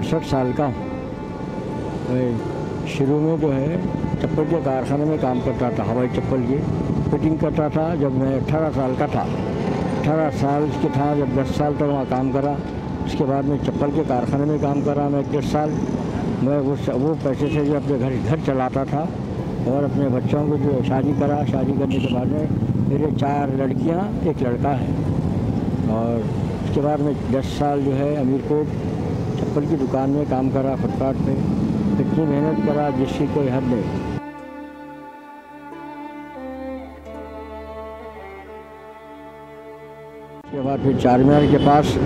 अड़सठ साल का। मैं शुरू में जो है, चप्पल के कारखाने में काम करता था, हवाई चप्पल की। फिटिंग करता था जब मैं अट्ठारह साल का था। अठारह साल के था, जब दस साल तक वहाँ काम करा। उसके बाद में चप्पल के कारखाने में काम करा, मैं दस साल। मैं वो वो पैसे से जो अपने घर घर चलाता था और अपने बच्चों को जो शादी करा। शादी करने के बाद में मेरे चार लड़कियाँ, एक लड़का है। और उसके बाद में दस साल जो है अमीरकोट चप्पल की दुकान में काम करा, फुटपाथ पे। इतनी मेहनत करा जिसकी कोई हद नहीं। उसके बाद फिर चार मीनार के पास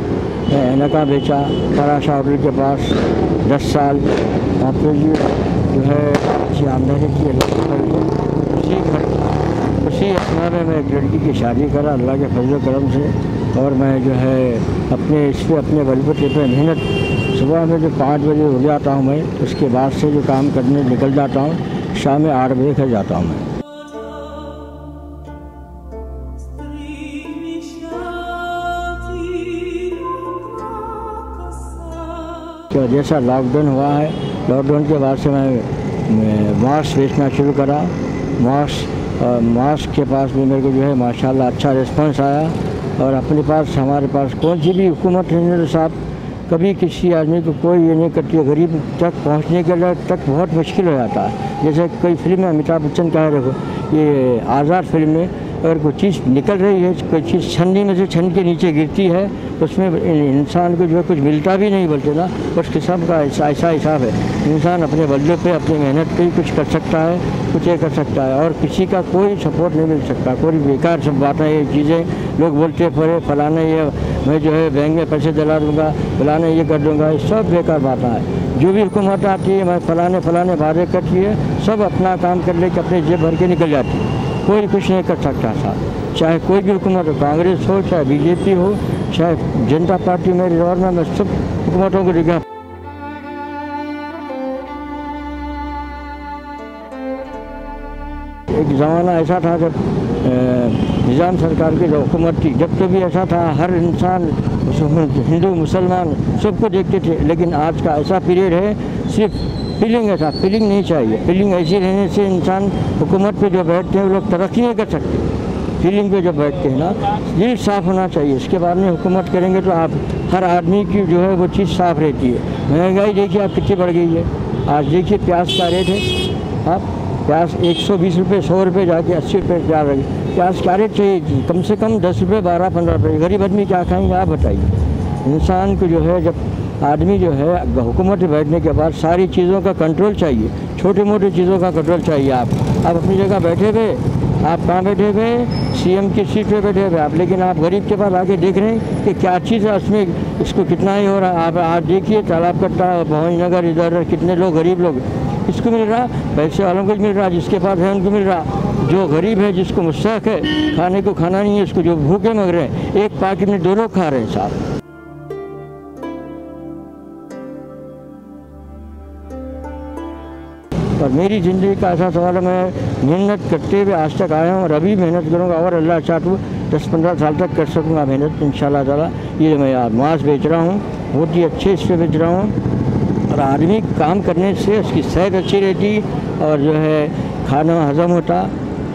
एनका बेचा तराशा होटल के पास, दस साल। वहाँ पे जी है अच्छी आमदनी की उसी घर, उसी असना में मैं एक लड़की की शादी करा, अल्लाह के फजल करम से। और मैं जो है, अपने इस पर अपने बलबूते पे मेहनत सुबह में जो पाँच बजे उठ जाता हूँ मैं, उसके बाद से जो काम करने निकल जाता हूँ, शाम में आठ बजे घर जाता हूँ मैं। तो जैसा लॉकडाउन हुआ है लॉकडाउन के बाद से मैं मास्क बेचना शुरू करा। मास्क मास्क के पास भी मेरे को जो है, माशाल्लाह अच्छा रिस्पांस आया। और अपने पास, हमारे पास कौन सी भी हुकूमत है साहब कभी किसी आदमी को कोई ये नहीं करती है, गरीब तक पहुँचने के लिए तक बहुत मुश्किल हो जाता है। जैसे कई फ़िल्में अमिताभ बच्चन कह रहे ये आज़ाद फ़िल्म में अगर कोई चीज़ निकल रही है, कोई चीज़ छन्नी में से छन के नीचे गिरती है, उसमें इंसान को जो है कुछ मिलता भी नहीं बोलते ना। उस किस्म का ऐसा ऐसा हिसाब है। इंसान अपने बल्ले पे, अपनी मेहनत पे कुछ कर सकता है, कुछ ये कर सकता है। और किसी का कोई सपोर्ट नहीं मिल सकता, कोई बेकार सब बातें, ये चीज़ें लोग बोलते फरे फलाना ये, मैं जो है बैंक में पैसे दिला दूँगा, फलाना ये कर दूँगा। ये सब बेकार बातें हैं। जो भी हुकूमत आती है, मैं फलाने फलाने वादे करती है, सब अपना काम कर लेके अपने जेब भर के निकल जाती है। कोई कुछ नहीं कर सकता था। चाहे कोई भी हुकूमत हो, कांग्रेस हो, चाहे बीजेपी हो, चाहे जनता पार्टी मेरे दौर में, मैं सब हुकूमतों को देखा एक ज़माना ऐसा था जब निज़ाम सरकार की जो हुकूमत थी, जब तो भी ऐसा था, हर इंसान हिंदू, मुसलमान, सबको देखते थे। लेकिन आज का ऐसा पीरियड है, सिर्फ़ फीलिंग है साहब फीलिंग नहीं चाहिए। फीलिंग ऐसी रहने से इंसान हुकूमत पे जो बैठते हैं, वो लोग तरक्की नहीं कर सकते। फीलिंग पे जब बैठते हैं ना, दिल साफ़ होना चाहिए। इसके बाद में हुकूमत करेंगे तो आप, हर आदमी की जो है वो चीज़ साफ़ रहती है। महँगाई देखिए आप कितनी बढ़ गई है। आज देखिए प्याज का रेट है। आप प्याज एक सौ बीस रुपये, सौ रुपये जाके अस्सी रुपये प्याज रही प्याज क्या रेट चाहिए कम से कम दस रुपये, बारह, पंद्रह रुपये। गरीब आदमी क्या खाएँगे, आप बताइए। इंसान को जो है जब आदमी जो है हुकूमत में बैठने के बाद सारी चीज़ों का कंट्रोल चाहिए। छोटे मोटे चीज़ों का कंट्रोल चाहिए आप। आप अपनी जगह बैठे हुए, आप कहाँ बैठे हुए? सीएम की सीट पे बैठे हुए आप। लेकिन आप गरीब के पास आके देख रहे हैं कि क्या चीज़ है, उसमें इसको कितना ही हो रहा है। आप आज देखिए, तालाब कट्टा भवन नगर इधर कितने लोग गरीब लोग। इसको मिल रहा, पैसे वालों को मिल रहा, जिसके पास है उनको मिल रहा। जो गरीब है, जिसको मुस्तक है, खाने को खाना नहीं है, उसको जो भूखे मग रहे हैं, एक पाकिट में दो लोग खा रहे हैं साहब। और मेरी ज़िंदगी का ऐसा सवाल है, मैं मेहनत करते हुए आज तक आया हूँ और अभी मेहनत करूँगा और अल्लाह चाह तो दस पंद्रह साल तक कर सकूँगा मेहनत इन ताला। ये मैं यार मांस बेच रहा हूँ, बहुत ही अच्छे इस पर बेच रहा हूँ और आदमी काम करने से उसकी सेहत अच्छी रहती और जो है खाना, हजम होता,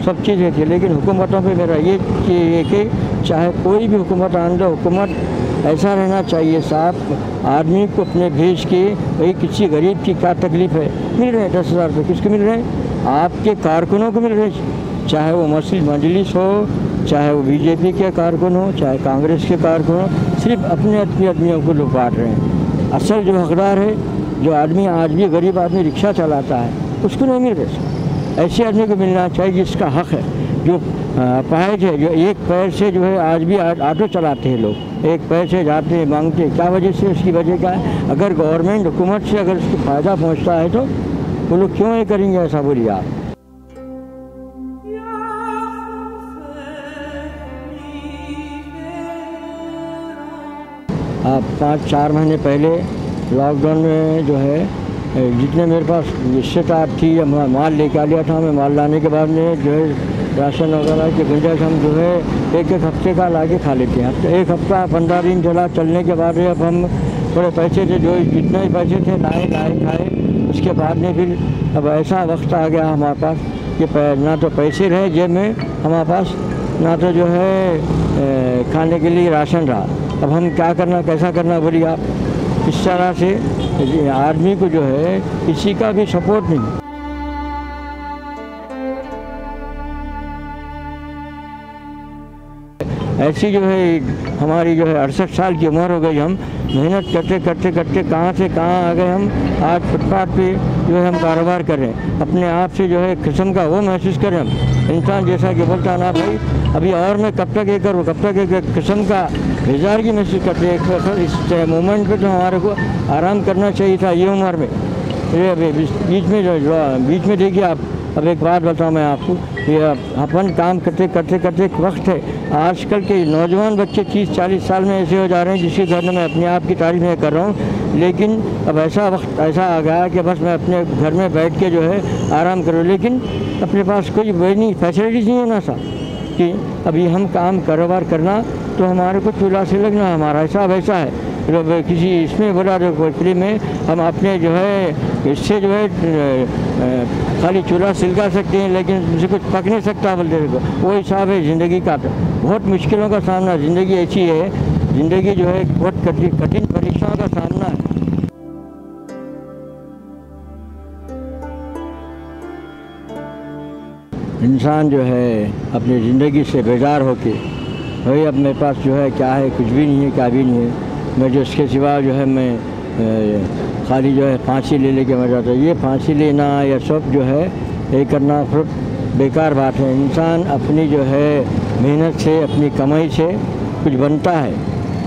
सब चीज़ है। लेकिन हुकूमतों पे मेरा ये कि चाहे कोई भी हुकूमत आंदा हुकूमत ऐसा रहना चाहिए साहब। आदमी को अपने भेज के भाई, किसी गरीब की क्या तकलीफ़ है? मिल रहे हैं दस हज़ार रुपये, किसको मिल रहे हैं? आपके कारकुनों को मिल रहे चाहे वो मस्जिद मजलिस हो, चाहे वो बीजेपी के कारकुन हो, चाहे कांग्रेस के कारकुन हो, सिर्फ़ अपने अपने आदमियों को लोग बांट रहे हैं। असल जो हकदार है, जो आदमी, आज भी गरीब आदमी रिक्शा चलाता है, उसको नहीं मिल रहे ऐसे आदमी को मिलना चाहिए जिसका हक है, जो पायज है, जो एक पैर से जो है, आज भी ऑटो चलाते हैं लोग। एक पैसे जाते मांगते क्या वजह से? उसकी वजह क्या है? अगर गवर्नमेंट हुकूमत से अगर उसको फ़ायदा पहुँचता है तो वो लोग क्यों ये करेंगे ऐसा बोलिए आप? आप पाँच, चार महीने पहले लॉकडाउन में जो है, जितने मेरे पास रिश्तेदार थी या माल लेके आ लिया था, मैं माल लाने के बाद में जो है राशन वगैरह की गुंजाइश हम जो है एक एक हफ़्ते का ला के खा लेते हैं। एक हफ़्ता पंद्रह दिन चला चलने के बाद अब हम थोड़े पैसे थे, जो जितने पैसे थे, लाए लाए, खाए, उसके बाद में फिर अब ऐसा वक्त आ गया हमारे पास कि ना तो पैसे रहे जेब में, हमारे पास ना तो जो है खाने के लिए राशन रहा। अब हम क्या करना, कैसा करना बोलिए आप? इस तरह से आदमी को जो है, किसी का भी सपोर्ट नहीं। ऐसी जो है, हमारी जो है अड़सठ साल की उम्र हो गई हम। मेहनत करते करते करते कहाँ से कहाँ आ गए हम? आज फुटपाथ पे जो है हम कारोबार कर रहे हैं। अपने आप से जो है किस्म का वो महसूस करें हम इंसान जैसा कि बोलता ना भाई, अभी और मैं कब तक ये करूँ कब तक एक किस्म का बेजार की महसूस करते हैं। इस मोमेंट पे तो हमारे को आराम करना चाहिए था ये उम्र में। ये अभी बीच में जो बीच में देखिए आप। अब एक बात बताऊँ मैं आपको, ये अपन काम करते करते करते एक वक्त है। आजकल के नौजवान बच्चे तीस चालीस साल में ऐसे हो जा रहे हैं जिसके घर में मैं अपने आप की तारीफ़ नहीं कर रहा हूँ। लेकिन अब ऐसा वक्त, ऐसा आ गया कि बस मैं अपने घर में बैठ के जो है आराम करूँ लेकिन अपने पास कोई वही नहीं फैसिलिटीज़ नहीं है ना सा कि अभी हम काम कारोबार करना तो हमारे को चूल्हा से लगना, हमारा हिसाब ऐसा वैसा किसी इसमें बोला जो फ़िल्म में, हम अपने जो है, इससे जो है खाली चूल्हा सिलका सकते हैं, लेकिन मुझे कुछ पक नहीं सकता बोलते को। वो हिसाब है ज़िंदगी का। बहुत मुश्किलों का सामना। ज़िंदगी ऐसी है, ज़िंदगी जो है, बहुत कठिन कठिन परीक्षाओं का सामना है। इंसान जो है, अपनी ज़िंदगी से बेजार होके भाई अब मेरे पास जो है, क्या है, कुछ भी नहीं है, क्या भी नहीं है। मैं जो इसके सिवा जो है मैं खाली जो है फांसी ले लेके जाता है। ये फांसी लेना या सब जो है, ये करना सब बेकार बात है। इंसान अपनी जो है मेहनत से, अपनी कमाई से कुछ बनता है।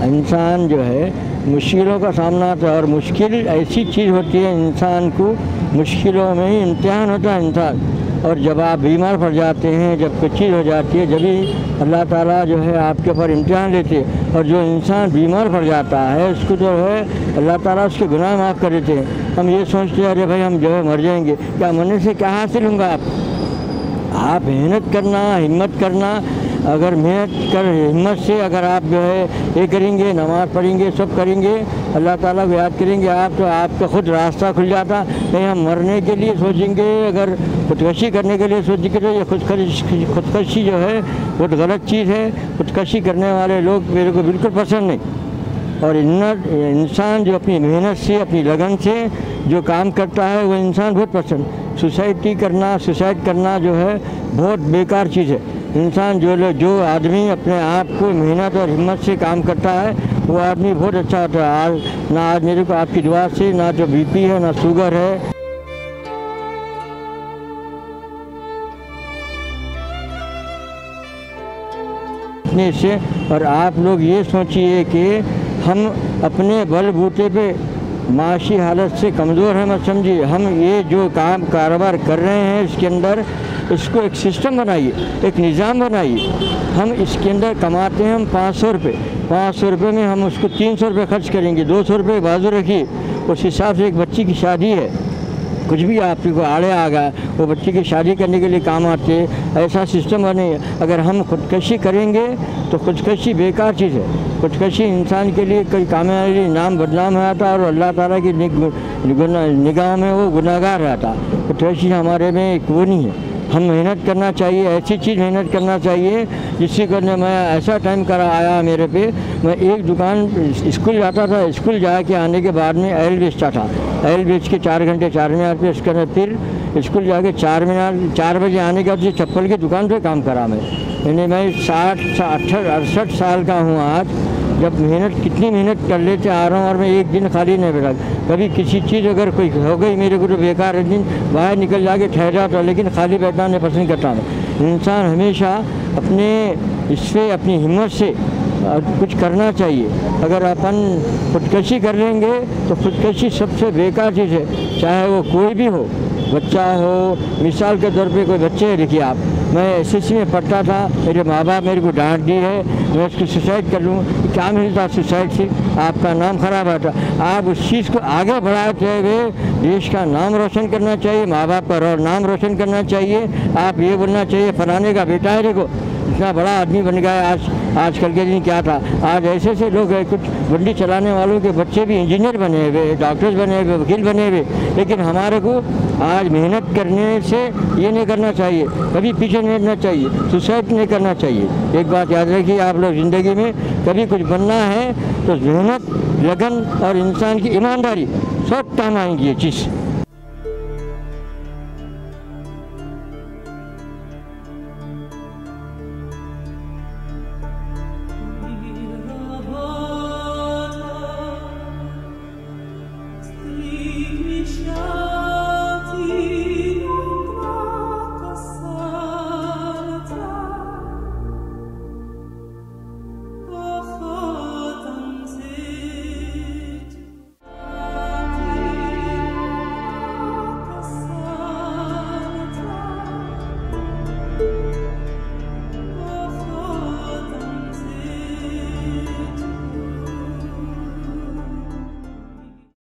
इंसान जो है मुश्किलों का सामना और मुश्किल ऐसी चीज़ होती है इंसान को मुश्किलों में ही इम्तहान होता है इंसान और जब आप बीमार पड़ जाते हैं, जब कुछ चीज़ हो जाती है, जब भी अल्लाह ताला जो है आपके ऊपर इम्तहान लेते हैं, और जो इंसान बीमार पड़ जाता है, उसको जो है अल्लाह ताला उसके गुनाह माफ़ कर देते हैं। हम ये सोचते हैं, अरे भाई, हम जो है मर जाएँगे। क्या मरने से क्या हासिल होंगे आप मेहनत करना, हिम्मत करना अगर मेहनत कर हिम्मत से अगर आप जो है ये करेंगे, नमाज़ पढ़ेंगे, सब करेंगे, अल्लाह ताला को याद करेंगे आप तो आपका खुद रास्ता खुल जाता। नहीं हम मरने के लिए सोचेंगे, अगर खुदकशी करने के लिए सोचेंगे तो ये खुदकशी खुदकशी जो है, बहुत गलत चीज़ है। खुदकशी करने वाले लोग मेरे को बिल्कुल पसंद नहीं। और इंसान जो अपनी मेहनत से, अपनी लगन से जो काम करता है, वो इंसान बहुत पसंद। सुसाइटी करना, सुसाइड करना जो है, बहुत बेकार चीज़ है। इंसान जो लोग जो आदमी अपने आप को मेहनत और हिम्मत से काम करता है, वो आदमी बहुत अच्छा होता है। आज ना आज मेरे को आपकी दुआ से ना जो बीपी है, ना शुगर है। से और आप लोग ये सोचिए कि हम अपने बलबूते पे माशी हालत से कमज़ोर हैं, मत समझिए। हम ये जो काम कारोबार कर रहे हैं, इसके अंदर इसको एक सिस्टम बनाइए, एक निज़ाम बनाइए। हम इसके अंदर कमाते हैं, हम पाँच सौ रुपये। पाँच सौ रुपये में हम उसको तीन सौ रुपये खर्च करेंगे, दो सौ रुपये बाजू रखिए। उस हिसाब से एक बच्ची की शादी है। कुछ भी आपको आड़े आ गया, वो बच्ची की शादी करने के लिए काम आते ऐसा सिस्टम बने। अगर हम खुदकशी करेंगे तो खुदकशी बेकार चीज़ है। खुदकशी इंसान के लिए कई कामयाबी, नाम बदनाम रहता और अल्लाह ताला की निगाह में वो गुनागार रहता खुदकशी हमारे में एक वो नहीं है। हम मेहनत करना चाहिए, ऐसी चीज़ मेहनत करना चाहिए, जिससे करने मैं ऐसा टाइम करा आया मेरे पे। मैं एक दुकान, स्कूल जाता था, स्कूल जा के आने के बाद में एल बेचता था। एल बेच के चार घंटे, चार मीनार पे इसके फिर स्कूल जाके चार मीनार, चार बजे आने के बाद चप्पल की दुकान पर काम करा मैं। यानी मैं साठ अठहत्तर अड़सठ साल का हूँ आज। जब मेहनत, कितनी मेहनत कर लेते आ रहा हूँ और मैं एक दिन खाली नहीं बैठा। कभी किसी चीज़ अगर कोई हो गई मेरे को तो बेकार एक दिन बाहर निकल जाके ठहर जाता लेकिन खाली बैठना नहीं पसंद करता मैं इंसान हमेशा अपने, इससे, अपनी हिम्मत से कुछ करना चाहिए। अगर अपन खुदकशी कर लेंगे तो खुदकशी सबसे बेकार चीज़ है, चाहे वो कोई भी हो। बच्चा हो, मिसाल के तौर पे कोई बच्चे है, देखिए आप, मैं एसएससी में पढ़ता था, मेरे माँ बाप मेरे को डांट दी है, मैं उसको सुसाइड कर लूँ क्या मिलता सुसाइड से, आपका नाम खराब आता, आप उस चीज़ को आगे बढ़ाते हुए देश का नाम रोशन करना चाहिए माँ बाप का नाम रोशन करना चाहिए, आप ये बोलना चाहिए, फलाने का बेटा है, देखो इतना बड़ा आदमी बन गया आज, आजकल के दिन क्या था? आज ऐसे ऐसे लोग हैं, कुछ बंडी चलाने वालों के बच्चे भी इंजीनियर बने हुए, डॉक्टर्स बने हुए, वकील बने हुए। लेकिन हमारे को आज मेहनत करने से ये नहीं करना चाहिए, कभी पीछे नहीं हटना चाहिए, सुसाइड नहीं करना चाहिए। एक बात याद रखिए, आप लोग ज़िंदगी में कभी कुछ बनना है तो मेहनत, लगन और इंसान की ईमानदारी, सब काम आएँगी ये चीज़।